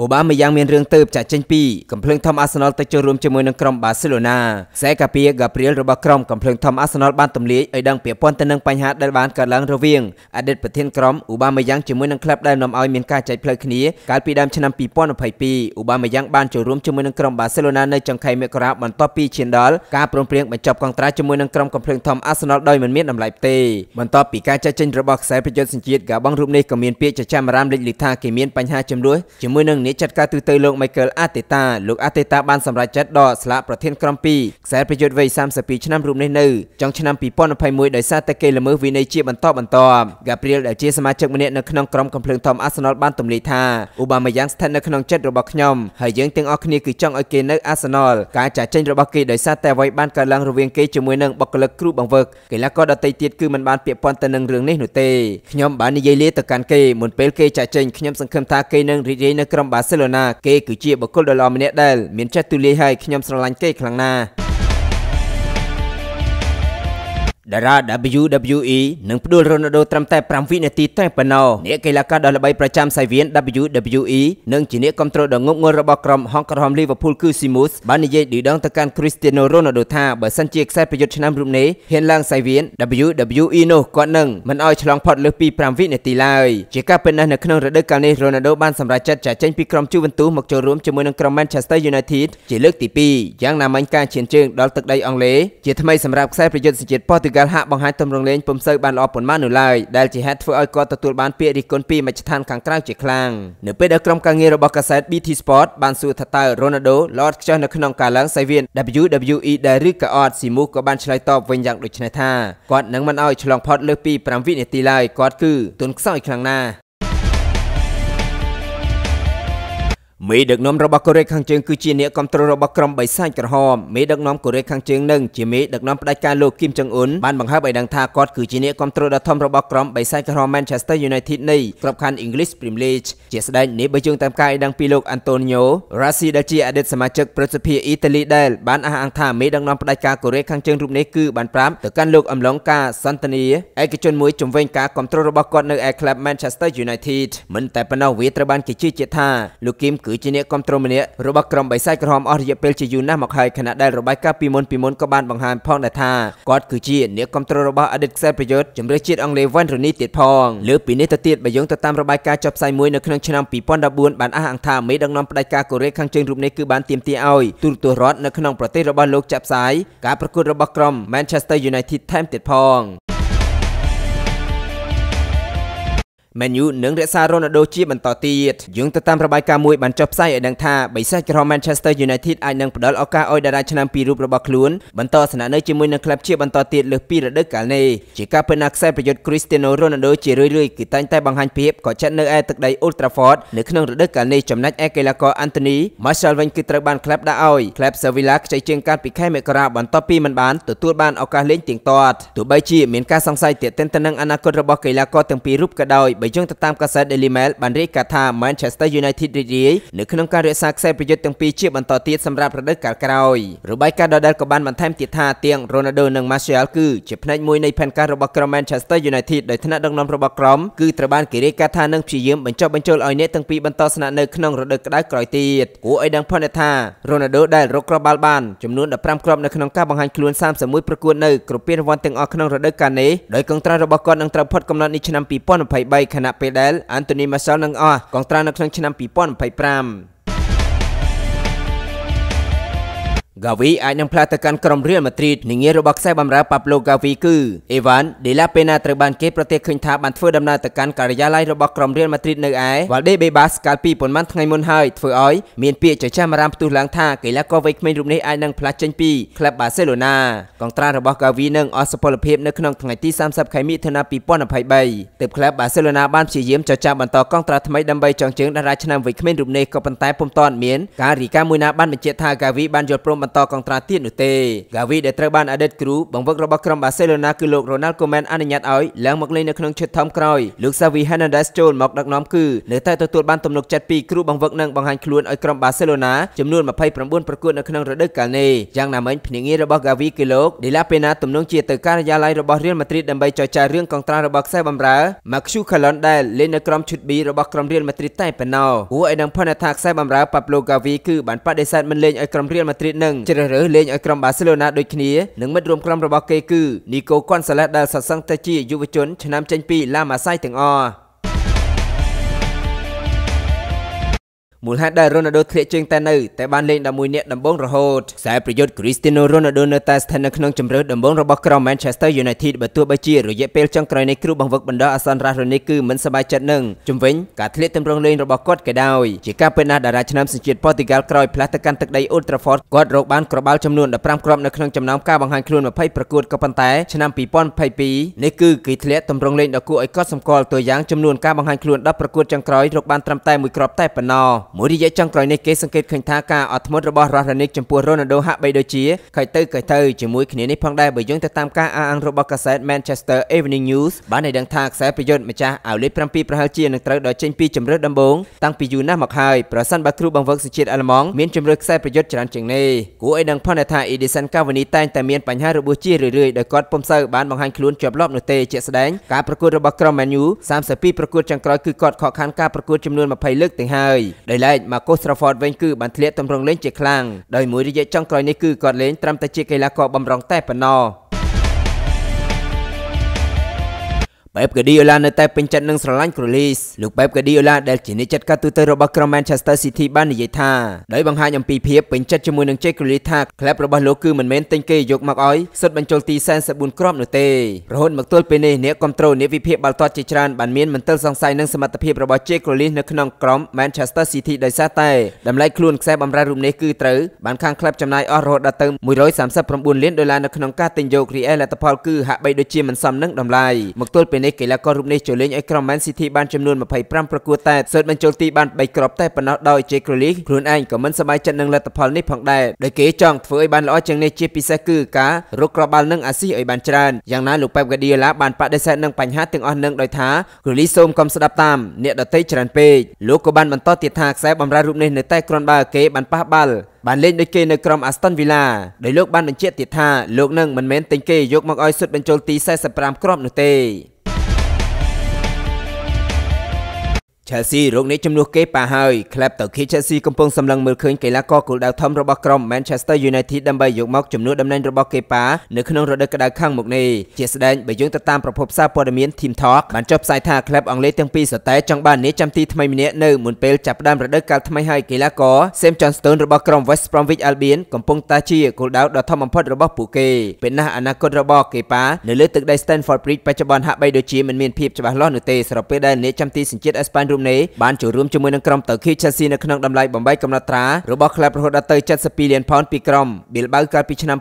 អូបាម៉ាយ៉ាងមានរឿងទៅចាក់ចេញពីកំភ្លើងធំអាសណលទៅចូលរួមជាមួយនឹងក្រុមបាសេឡូណាខ្សែកាពីហ្គាព្រីលរបស់ក្រុមកំភ្លើងធំអាសណលបានទម្លាយឲ្យដឹងពាក់ព័ន្ធទៅនឹងបញ្ហាដែលបានកើតឡើងរវាងអតីតប្រធានក្រុមអូបាម៉ាយ៉ាងជាមួយនឹងក្លឹបដែលនាំឲ្យមានការចែកផ្លូវគ្នាកាលពីដើមឆ្នាំ2022អូបាម៉ាយ៉ាងបានចូលរួមជាមួយនឹងក្រុមបាសេឡូណានៅចុងខែមករាបន្ទាប់ពីឈានដល់ការព្រមព្រៀងបញ្ចប់កងត្រាជាមួយនឹងក្រុមកំភ្លើងធំអាសណលដោយមិនមានតម្លៃទេបន្ទាប់ពីការចែកចេញរបស់ខ្សែប្រយុទ្ធសញ្ជាតិហ្គាបងរូបនេះក៏មានពាក្យចចាមអារាមលេចលិថាគេមានបញ្ហាចំនួនជាមួយនឹងអ្នកចាត់ការទូទៅលោក Michael Arteta លោក Arteta បានសម្រេចចិត្តដកស្លាកប្រធានក្រុម2ខ្សែប្រយុទ្ធវ័យ32ឆ្នាំរូបនេះនៅចុងឆ្នាំ2021ដោយសារតែគេល្មើសវិន័យជាបន្តបន្ទាប់ Gabriel ដែលជាសមាជិកម្នាក់នៅក្នុងក្រុមកំភ្លើងធំ Arsenal បានទម្លាយថាអូបាម៉ាយ៉ាងស្ថិតនៅក្នុងចិត្តរបស់ខ្ញុំហើយយើងទាំងអស់គ្នាគឺចង់ឲ្យគេនៅ Arsenal ការចាចេញរបស់គេដោយសារតែអ្វីបានកើតឡើងរវាងគេជាមួយនឹងបុគ្គលិកគ្រូបង្វឹកកីឡាករដទៃទៀតគឺមិនបានពាក់ព័ន្ធទៅនឹងរឿងនេះនោះទេខ្ញុំបាននិយាយលាទៅកាន់គេមុនពេលគេចាចេញខ្ញុំសង្ឃឹមថាគេនឹងរីករាយនៅក្រុមបាសេឡូណាគេគឺជាបុគ្គលដ៏ល្អម្នាក់ដែលមានចិត្តទូលាយហើយខ្ញុំស្រឡាញ់គេខ្លាំងណាស់ តារា WWE នឹងផ្ដួលរ៉ូណាល់ដូត្រឹមតែ5វិនាទីតែប៉ុណ្ណោះអ្នកកីឡាករដ៏ល្បីប្រចាំសាយវៀន WWE និងជាអ្នកគ្រប់គ្រងដ៏ងប់ងល់របស់ក្រុមហង្សក្រហម Liverpool គឺ Simus បាននិយាយឌីដងទៅកាន់ Cristiano Ronaldo ថាបើសិនជាខ្សែប្រយុទ្ធឆ្នាំរូបនេះហ៊ានឡើងសាយវៀន WWE នោះគាត់នឹងមិនអោយឆ្លងផុតលើសពី5វិនាទីឡើយជាការពិតណាស់នៅក្នុងរដូវកាលនេះ Ronaldo បានសម្រេចចិត្តចាក់ចេញពីក្រុម Juventus មកចូលរួមជាមួយនឹងក្រុម Manchester United ជាលើកទី2យ៉ាងណាមិញការឈានជើងដល់ទឹកដីអង់គ្លេសជាថ្មីសម្រាប់ខ្សែប្រយុទ្ធសញ្ជាតិ Portugal កាលហាក់បង្ហាញទម្រង់លេងពុំសូវបានល្អប៉ុន្មាននោះឡើយដែលជាហេតុធ្វើឲ្យគាត់ទទួលបានពាក្យរិះគន់ពីមជ្ឈដ្ឋានខាងក្រៅជាខ្លាំងនៅពេលដែលក្រុមការងាររបស់កាសែត BT Sport បានសួរថាតើ Ronaldo ល្អឥតខ្ចោះនៅក្នុងការឡើងសាយវៀន WWE ដែរឬក៏អត់ស៊ីមូក៏បានឆ្លើយតបវិញយ៉ាងដូចនេះថាគាត់នឹងមិនឲ្យឆ្លងផុតលើសពី5វិនាទីឡើយគាត់គឺទុនខ្សោយខ្លាំងណាស់ មេដឹកនាំរបស់កូរ៉េខាងជើងគឺជាអ្នកគ្រប់គ្រងរបស់ក្រុមបិសាចក្រហមមេដឹកនាំកូរ៉េខាងជើងនឹងជាមេដឹកនាំផ្ដាច់ការលោកគីមចុងអ៊ុនបានបង្ហើបឲ្យដឹងថាគាត់គឺជាអ្នកគ្រប់គ្រងដ៏ធំរបស់ក្រុមបិសាចក្រហម Manchester United នៃក្របខ័ណ្ឌ English Premier League ជាស្ដេចនេះបើយើងតាមការឲ្យដឹងពីលោក Antonio Rossi ដែលជាអតីតសមាជិកប្រសិទ្ធភាពអ៊ីតាលីដែលបានអះអាងថាមេដឹកនាំផ្ដាច់ការកូរ៉េខាងជើងរូបនេះគឺបានប្រាប់ទៅកាន់លោកអំឡុងការសន្ទនាឯកជនមួយជំវិញការគ្រប់គ្រងរបស់គាត់នៅឯក្លឹប Manchester United មិនតែប៉ុណ្ណោះវាត្រូវបានគេជឿជាក់ថាលោកគីមគឺជាអ្នកគ្រប់គ្រងម្នាក់របស់ក្រុមបិសាចក្រហមអស់រយៈពេលជាយូរណាស់មកហើយខណៈដែលរបាយការណ៍ពីមុនពីមុនក៏បានបង្ហាញផងដែរថាគាត់គឺជាអ្នកគ្រប់គ្រងរបស់អតីតខ្សែប្រយុទ្ធជំរឿជាតិអង់គ្លេស Wayne Rooney ទៀតផងលើពីនេះទៅទៀតបើយើងទៅតាមរបាយការណ៍ចុះផ្សាយមួយនៅក្នុងឆ្នាំ2014បានអះអាងថាមេដឹកនាំផ្ដាច់ការកូរ៉េខាងជើងរូបនេះគឺបានទាមទារឲ្យទូរទស្សន៍រដ្ឋនៅក្នុងប្រទេសរបស់លោកចាក់ផ្សាយការប្រកួតរបស់ក្រុម Manchester United ថែមទៀតផង Man U នឹងរក្សារ៉ូណាល់ដូជាបន្តទៀតយើងទៅតាមរបាយការណ៍មួយបានចុះផ្សាយឲ្យដឹងថាបិសាចក្រុម Manchester United អាចនឹងផ្ដល់ឱកាសឲ្យតារាឆ្នាំពីររូបរបស់ខ្លួនបន្តស្នាក់នៅជាមួយនឹងក្លឹបជាបន្តទៀតលើសពីរដូវកាលនេះជាការពិតណាស់ខ្សែប្រយុទ្ធ Cristiano Ronaldo ជារឿយៗគឺតែងតែបង្ហាញភាពក៏ចិត្តនៅឯទឹកដី Old Trafford នៅក្នុងរដូវកាលនេះចំណែកឯកីឡាករ Anthony Martial វិញគឺត្រូវបានក្លឹបដាក់ឲ្យក្លឹប Sevilla ខ្ចីជើងកាត់ពីខែមករាបន្ទាប់ពីមិនបានទទួលបានឱកាសលេងទៀងទាត់ទោះបីជាមានការសង្ស័យទាក់ទិនទៅនឹងអនាគតរបស់កីឡាករទាំងពីររូបក៏ដោយបើយើងទៅតាមកាសែត Daily Mail បានរាយការណ៍ថា Manchester United រីករាយនៅក្នុងការរក្សាខ្សែប្រយុទ្ធទាំងពីរជាបន្តទៀតសម្រាប់រដូវកាលក្រោយរបាយការណ៍ដដែលក៏បានបន្ថែមទៀតថាទាំង Ronaldo និង Martial គឺជាផ្នែកមួយនៃផែនការរបស់ក្រុម Manchester United ដោយថ្នាក់ដឹកនាំរបស់ក្រុមគឺត្រូវបានគេរាយការណ៍ថានឹងព្យាយាមបញ្ចុះបញ្ចូលឲ្យអ្នកទាំងពីរបន្តស្នាក់នៅក្នុងរដូវក្តៅក្រោយទៀតគួរឲ្យដឹងផងថា Ronaldo ដែលរកគ្រាប់បាល់បានចំនួន15គ្រាប់នៅក្នុងការបង្ហាញខ្លួន31ប្រកួតនៅគ្រប់ពានរង្វាន់ទាំងអស់ក្នុងរដូវកាលនេះដោយកងត្រារបស់គាត់នឹងត្រូវផុតកំណត់នេះឆ្នាំ2023ខណៈពេលដែល Anthony Martial នឹងអស់កងត្រានៅក្នុងឆ្នាំ2025 ហ្គាវីអាចនឹងផ្លាស់ទៅកាន់ក្រុមរៀលម៉ាឌ្រីតនាងាររបស់ខ្សែបម្រើប៉ាប់ឡូហ្គាវីគឺអេវ៉ាន់ដេឡាពេណាត្រូវបានគេប្រទះឃើញថាបានធ្វើដំណើរទៅកាន់ការិយាល័យរបស់ក្រុមរៀលម៉ាឌ្រីតនៅឯវ៉ាល់ដេបេបាសកាលពីប៉ុន្មានថ្ងៃមុនហើយធ្វើឲ្យមានពាក្យចចាមអារាមផ្ទុះឡើងថាកីឡាករវ័យក្មេងរូបនេះអាចនឹងផ្លាស់ចេញពីក្លឹបបាសេឡូណាកងត្រារបស់ហ្គាវីនឹងអស់សុពលភាពនៅក្នុងថ្ងៃទី30ខែមិថុនា2023ទើបក្លឹបបាសេឡូណាបានព្យាយាមចចាមបន្តកងត្រាថ្មីដើម្បីចងជើងតារាឆ្នាំវ័យក្មេងរូបនេះក៏ប៉ុន្តែពុំទាន់មានការរីកាមួយណាបានបញ្ជាក់ថាហ្គាវីបានយល់ព្រមបន្តបន្តកងត្រាទៀតនោះទេ Gavi ដែលត្រូវបានអតីតគ្រូបង្វឹករបស់ក្រុម Barcelona គឺលោក Ronald Koeman អនុញ្ញាតឲ្យឡើងមកលេងនៅក្នុងឈុតធំក្រោយលោក Xavi Hernandez ចូលមកដឹកនាំគឺនៅតែទទួលបានទំនុកចិត្តពីគ្រូបង្វឹកនិងបង្ហាញខ្លួនឲ្យក្រុម Barcelona ចំនួន29ប្រកួតនៅក្នុងរដូវកាលនេះយ៉ាងណាមិញភ្នាក់ងាររបស់ Gavi គឺលោក De La Pena ទំនងជាទៅការិយាល័យរបស់ Real Madrid ដើម្បីចរចារឿងកងត្រារបស់ខ្សែបម្រើ Maxu Calon ដែលលេងនៅក្រុមឈុត B របស់ក្រុម Real Madrid តែប៉ុណ្ណោះគួរឲ្យដឹងផុនថាខ្សែបម្រើ Pablo Gavi គឺបានបដិសេធមិនលេងឲ្យក្រុម Real Madrid នឹងជ្រើសរើសលេងឲ្យក្រុម Barcelona ដូចគ្នានិងមិត្តរួមក្រុមរបស់គេគឺ Nico Gonzalez ដែលសសឹងតែជាយុវជនឆ្នាំចេញពី La Masia ទាំងអស់ មូលហេតុដែលរ៉ូណាល់ដូធ្លាក់ជើងតែនៅតែបានលេង11នាក់ដំបូងរហូតខ្សែប្រយុទ្ធ Cristiano Ronaldo នៅតែស្ថិតនៅក្នុងជម្រើសដំបូងរបស់ក្រុម Manchester United បើទោះបីជារយៈពេលចុងក្រោយនៃគ្រូបង្វឹកបណ្ដោះអាសន្នរ៉ាស់រ៉ូនីគឺមិនសប្បាយចិត្តនឹងជំវិញការធ្លាក់ទម្រង់លេងរបស់គាត់ក៏ដោយជាការពិតណាស់តារាឆ្នាំសញ្ជាតិប៉ូទុយហ្គាល់ក្រោយផ្លាស់ទៅកាន់ទឹកដី Old Trafford គាត់រកបានក្របល់ចំនួន15គ្រាប់នៅក្នុងចំណោមការបង្ហាញខ្លួន20ប្រកួតក៏ប៉ុន្តែឆ្នាំ2022នេះគឺគេធ្លាក់ទម្រង់លេងដ៏គួរឲ្យកត់សម្គាល់ตัวយ៉ាងចំនួនការបង្ហាញខ្លួន10ប្រកួតចុងក្រោយរកបានត្រឹមតែមួយគ្រាប់តែប៉ុណ្ណោះមួយរយៈចុងក្រោយនេះគេសង្កេតឃើញថាការអត់ធ្មត់របស់រ៉ាស់រ៉ានីកចំពោះរ៉ូណាល់ដូហាក់បីដូចជាខៃទៅខៃទៅជាមួយគ្នានេះផងដែរបើយើងទៅតាមការអះអាងរបស់កាសែត Manchester Evening News បានឲ្យដឹងថាខ្សែប្រយុទ្ធម្ចាស់អាវលេខ7ប្រហែលជានឹងត្រូវដល់ចេញពីជម្រើសដំបូងតាំងពីយូរណាស់មកហើយប្រសិនបើគ្រូបង្វឹកសជាតិអាល្លឺម៉ង់មានជម្រើសខ្សែប្រយុទ្ធច្រើនជាងនេះគួរឲ្យដឹងផងថា Edison Cavani តែងតែមានបញ្ហារបួសជារឿយៗដោយគាត់ពុំសូវបានបង្ហាញខ្លួនជាប់លាប់នោះទេជាក់ស្ដែងការប្រកួតរបស់ក្រុម Man U 32ប្រកួតចុងក្រោយគឺគាត់ខកខានការប្រកួតចំនួន20លើកទាំងហើយដោយឡែក Marcus Rashford វិញគឺបានធ្លាក់ទម្រង់លេងជាខ្លាំងដោយមួយរយៈចុងក្រោយនេះគឺគាត់លេងត្រឹមតែជាកីឡាករបំរុងតែប៉ុណ្ណោះ បែបកាឌីអូឡានៅតែពេញចិត្តនឹងស្រឡាញ់គ្រូលីសលោកបែបកាឌីអូឡាដែលជាអ្នកចាត់ការទូទៅរបស់ក្រុម Manchester City បាននិយាយថាដោយបង្ហាញអំពីភាពពេញចិត្តជាមួយនឹងជេគ្រូលីសថាក្លឹបរបស់លោកគឺមិនមែនទិញគេយកមកឲ្យសុទ្ធបញ្ចូលទី44គ្រាប់នោះទេរហូតមកទល់ពេលនេះអ្នកគ្រប់គ្រងអ្នកវិភាគបាល់ទាត់ជាច្រើនបានមានមន្ទិលសង្ស័យនឹងសមត្ថភាពរបស់ជេគ្រូលីសនៅក្នុងក្រុម Manchester City ដោយសារតែតម្លៃខ្លួនខ្សែបម្រើរូបនេះគឺត្រូវបានខាងក្លឹបចំណាយអស់រហូតដល់ទៅ139លានដុល្លារនៅក្នុងការទិញយករីឯលទ្ធផលគឺហាក់បីដូចជាមិនសមនឹងតម្លៃមកទល់ពេលនេះកីឡាកររូបនេះចូលលេងឲ្យក្រុម Man City បានចំនួន25ប្រកួតតែស៊ើបបញ្ចូលទីបាន3គ្រាប់តែប៉ុណ្ណោះដោយ Jake Grealish ខ្លួនឯងក៏មិនសប្បាយចិត្តនឹងលទ្ធផលនេះផងដែរដោយគេចង់ធ្វើឲ្យបានល្អជាងនេះជាពិសេសគឺការរកគ្រាប់បាល់នឹងអាស៊ីឲ្យបានច្រើនយ៉ាងណាលោក Pep Guardiola បានបដិសេធនឹងបញ្ហាទាំងអស់នឹងដោយថា Grealish សូមកុំស្ដាប់តាមអ្នកដតីច្រើនពេកលោកក៏បានបន្តទៀតថាខ្សែបម្រើរូបនេះនៅតែគ្រាន់បើគេបានប៉ះបាល់បានលេងដូចគេនៅក្រុម Aston Villa ដោយលោកបានបញ្ជាក់ទៀតថាលោកនឹងមិនមែនទិញគេយកមកឲ្យសុទ្ធបញ្ចូលទី45គ្រាប់នោះទេ Chelsea រកនេះជំនួសគេប៉ាហើយក្លឹបតៅខី Chelsea កំពុងសម្លឹងមើលឃើញកីឡាករគោលដៅធំរបស់ក្រុម Manchester United ដើម្បីយកមកជំនួសតំណែងរបស់គេប៉ានៅក្នុងរដូវក្តៅខាងមុខនេះជាស្ដែងបើយើងទៅតាមប្រភពសារព័ត៌មាន Team Talk បានចុះផ្សាយថាក្លឹបអង់គ្លេសទាំងពីរសតែចង់បានអ្នកចាំទីថ្មីម្នាក់នៅមុនពេលចាប់ផ្ដើមរដូវកាលថ្មីហើយកីឡាករ Sam Johnstone របស់ក្រុម West Bromwich Albion កំពុងតែជាគោលដៅដ៏ធំបំផុតរបស់ពួកគេពេលណាអនាគតរបស់គេប៉ានៅលើទឹកដី Stamford Bridge បច្ចុប្បន្នហាក់បីដូចជាមិនមានភាពច្បាស់លាស់នោះទេស្របពេលដែលអ្នកចាំទីសញ្ជាតិអេស្ប៉ាញរូបនេះបានចូលរួមជាមួយនឹងក្រុមតៅខី Chelsea នៅក្នុងតម្លៃបំបីកំណត់ត្រារបស់ក្លឹបរហូតដល់ទៅ72លានផោនពីក្រុម Bilbao កាលពីឆ្នាំ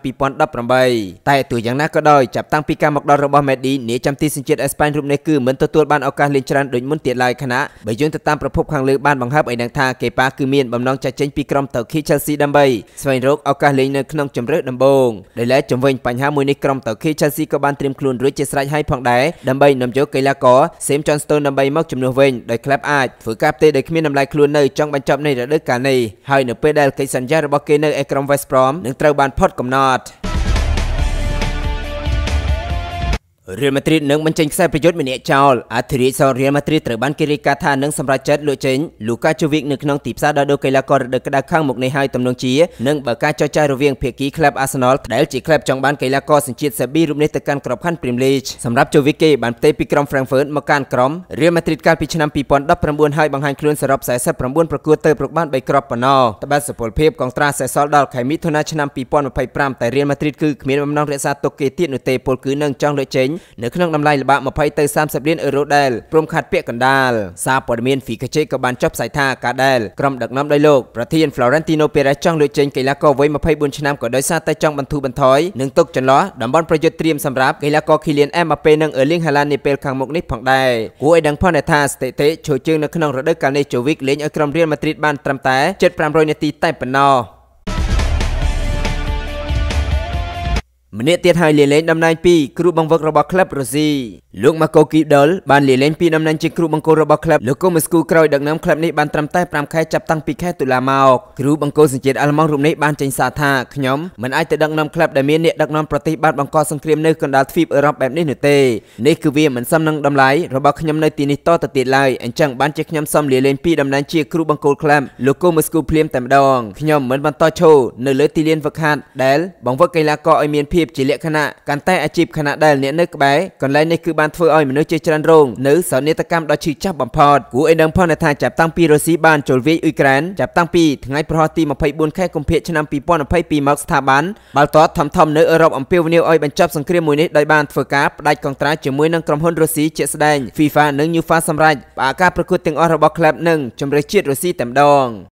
2018តែទោះយ៉ាងណាក៏ដោយចាប់តាំងពីការមកដល់របស់ Mendy នាចាំទីសញ្ជាតិអេស្ប៉ាញរូបនេះគឺមិនទទួលបានឱកាសលេងច្រើនដូចមុនទៀតឡើយខណៈបើយើងទៅតាមប្រភពខាងលើបានបង្ហើបឲ្យដឹងថាគេប៉ាគឺមានបំណងចាច់ចេញពីក្រុមតៅខី Chelsea ដើម្បីស្វែងរកឱកាសលេងនៅក្នុងជម្រើសដំបូងដោយឡែកជំវិញបញ្ហាមួយនេះក្រុមតៅខី Chelsea ក៏បានត្រៀមខ្លួនរួចជាស្រេចហើយផងដែរដើម្បីនាំយកកីឡាករ Sam Johnstone ដើម្បីមកជំនួសវិញដោយក្លឹបអាចធ្វើការផ្ទេរដោយគ្មានតម្លៃខ្លួននៅចុងបញ្ចប់នៃរដូវកាលនេះហើយនៅពេលដែលកិច្ចសន្យារបស់គេនៅឯក្រុម West Brom នឹងត្រូវបានផុតកំណត់ រៀលម៉ាឌ្រីតនឹងបញ្ចេញខ្សែប្រយុទ្ធម្នាក់ចោលអធិរាជសរៀលម៉ាឌ្រីតត្រូវបានគេរាយការណ៍ថានឹងសម្រេចចិត្តលក់ចេញលូកាជូវិកនៅក្នុងទីផ្សារដល់ដូរកីឡាកររដូវក្តៅខាងមុខនេះហើយទំនងជានឹងបើកការចរចារវាងភាគីក្លឹបអាសនលដែលជាក្លឹបចង់បានកីឡាករសញ្ជាតិសេប៊ីរូបនេះទៅកាន់ក្របខ័ណ្ឌព្រីមលីកសម្រាប់ជូវិកគេបានផ្ទេរពីក្រុម Frankfurt មកកាន់ក្រុមរៀលម៉ាឌ្រីតកាលពីឆ្នាំ2019ហើយបង្ហាញខ្លួនសរុប49ប្រកួតទៅប្រកបាន3គ្រាប់ប៉ុណ្ណោះត្បិតសុពលភាពកងត្រាសេសសល់ដល់ខែមិថុនាឆ្នាំ2025តែរៀលម៉ាឌ្រីតគឺគ្មានបំណងរក្សាទុកគេទៀតនោះទេពលគឺនឹងចង់លើកចេញនៅក្នុងតម្លៃល្បាក់20ទៅ30លានអឺរ៉ូដែលព្រមខាត់ពាក្យកណ្ដាលសារព័ត៌មាន Ficache ក៏បានចុះផ្សាយថាការដែលក្រុមដឹកនាំដោយលោកប្រធាន Florentino Perez ចង់លើកចេញកីឡាករវ័យ24ឆ្នាំក៏ដោយសារតែចង់បន្ធូរបន្ថយនិងទុកចន្លោះតំបន់ប្រយុទ្ធត្រៀមសម្រាប់កីឡាករ Kylian Mbappe និង Erling Haaland នាពេលខាងមុខនេះផងដែរគួរឲ្យដឹងផងថាស្ថិតិឈរជើងនៅក្នុងរដូវកាលនេះ Jovic លេងឲ្យក្រុម Real Madrid បានត្រឹមតែ7500នាទីតែប៉ុណ្ណោះ ម្នាក់ទៀតហើយលាលែងតំណែងពីគ្រូបង្វឹករបស់ក្លឹបរុស្ស៊ីលោក Marko Kidal បានលាលែងពីតំណែងជាគ្រូបង្គោលរបស់ក្លឹបលោកកូម៉ូស្គូក្រោយដឹកនាំក្លឹបនេះបានត្រឹមតែ5ខែចាប់តាំងពីខែតុលាមកគ្រូបង្គោលសញ្ជាតិអាល្លឺម៉ង់រូបនេះបានចេញសារថាខ្ញុំមិនអាចទៅដឹកនាំក្លឹបដែលមានអ្នកដឹកនាំប្រទេសបានបង្កសង្គ្រាមនៅកណ្ដាលទ្វីបអឺរ៉ុបបែបនេះនោះទេនេះគឺវាមិនសមនឹងតម្លៃរបស់ខ្ញុំនៅទីនេះតទៅទៀតឡើយអញ្ចឹងបានជាខ្ញុំសូមលាលែងពីតំណែងជាគ្រូបង្គោលក្លឹបលោកកូម៉ូស្គូភ្លាមតែម្ដងខ្ញុំមិនបន្តឈរនៅលើទីលានហ្វឹកហាត់ដែលបង្វឹកកីឡាករឲ្យមានភាពជាលក្ខណៈកាន់តែអាជីពខណៈដែលអ្នកនៅក្បែរកន្លែងនេះគឺបានធ្វើឲ្យមនុស្សជាច្រើនរងនៅសោកនាដកម្មដ៏ឈឺចាប់បំផុតគួរឲ្យដឹងផងថាចាប់តាំងពីរុស្ស៊ីបានចូលវាយអ៊ុយក្រែនចាប់តាំងពីថ្ងៃប្រហោះទី24ខែកុម្ភៈឆ្នាំ2022មកស្ថាប័នបាល់ទាត់ធំៗនៅអឺរ៉ុបអំពាវនាវឲ្យបញ្ចប់សង្គ្រាមមួយនេះដោយបានធ្វើការផ្ដាច់កងត្រាជាមួយនឹងក្រុមហ៊ុនរុស្ស៊ីជាក់ស្ដែង FIFA និង UEFA សម្រាប់ផ្អាកការប្រកួតទាំងអស់របស់ក្លឹបនិងជម្រើសជាតិរុស្ស៊ីតែម្ដង